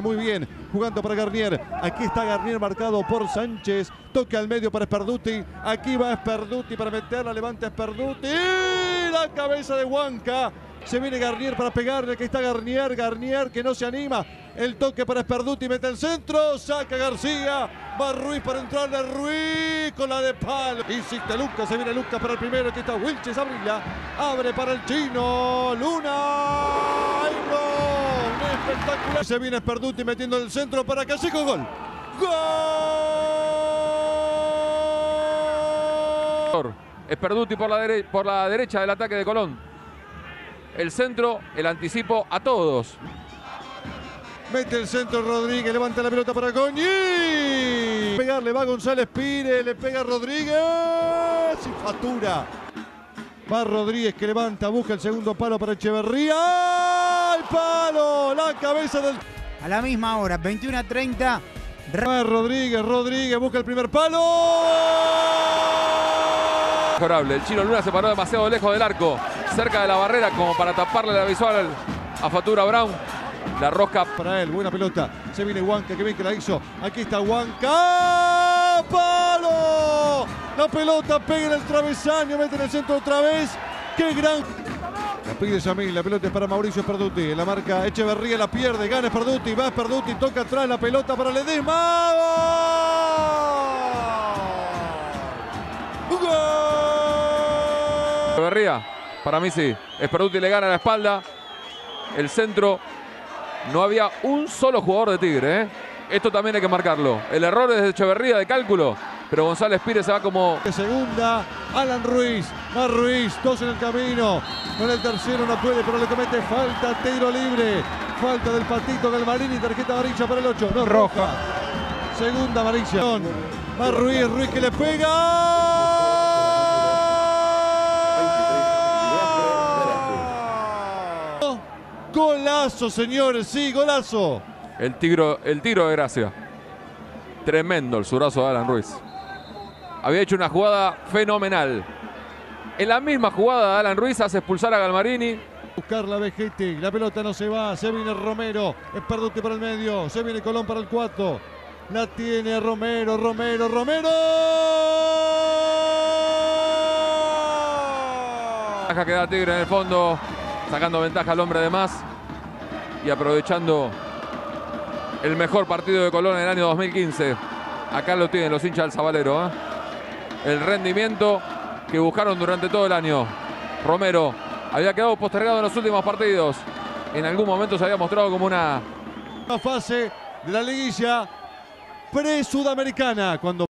Muy bien, jugando para Garnier. Aquí está Garnier marcado por Sánchez. Toque al medio para Sperduti. Aquí va Sperduti para meterla. Levanta Sperduti. La cabeza de Huanca. Se viene Garnier para pegarle. Aquí está Garnier. Garnier que no se anima. El toque para Sperduti. Mete el centro. Saca García. Va Ruiz para entrarle. Ruiz con la de palo. Insiste Lucas. Se viene Lucas para el primero. Aquí está Wilches. Abrila. Abre para el chino. Luna. Espectacular. Se viene Sperduti metiendo el centro para Callejo. Gol. Gol. Sperduti por la, por la derecha del ataque de Colón. El centro, el anticipo a todos. Mete el centro Rodríguez, levanta la pelota para Coñi. Pegarle va González Pire, le pega Rodríguez y fatura. Va Rodríguez que levanta, busca el segundo palo para Echeverría. La cabeza del. A la misma hora, 21 a 30. Va Rodríguez, Rodríguez busca el primer palo. Mejorable. El chino Luna se paró demasiado lejos del arco, cerca de la barrera, como para taparle la visual a Fatura Brown. La rosca para él, buena pelota. Se viene Huanca, que bien que la hizo. Aquí está Huanca. ¡Palo! La pelota pega en el travesaño, mete en el centro otra vez. ¡Qué gran! La pide Samil, la pelota es para Mauricio Perduti. La marca Echeverría la pierde, gana Perduti, va Perduti, toca atrás la pelota para Ledesma. ¡Gol! Echeverría, para mí sí. Perduti le gana la espalda. El centro. No había un solo jugador de Tigre. ¿eh? Esto también hay que marcarlo. El error es de Echeverría de cálculo. Pero González Pires se va como... Segunda, Alan Ruiz. Más Ruiz, dos en el camino. Con el tercero no puede, pero le comete falta. Tiro libre. Falta del patito Galmarini. Tarjeta amarilla para el 8. No, roja. Segunda amarilla. Más Ruiz, Ruiz que le pega. Golazo, señores. Sí, golazo. El, tigro, el tiro de gracia. Tremendo el surazo de Alan Ruiz. Había hecho una jugada fenomenal. En la misma jugada, Alan Ruiz hace expulsar a Galmarini. Buscar la Vegete, la pelota no se va, se viene Romero, es Perduti para el medio, se viene Colón para el 4. La tiene Romero, Romero, Romero. Deja que da Tigre en el fondo, sacando ventaja al hombre de más y aprovechando el mejor partido de Colón en el año 2015. Acá lo tienen los hinchas del Zabalero. ¿eh? El rendimiento que buscaron durante todo el año. Romero había quedado postergado en los últimos partidos. En algún momento se había mostrado como una fase de la liguilla pre-sudamericana. Cuando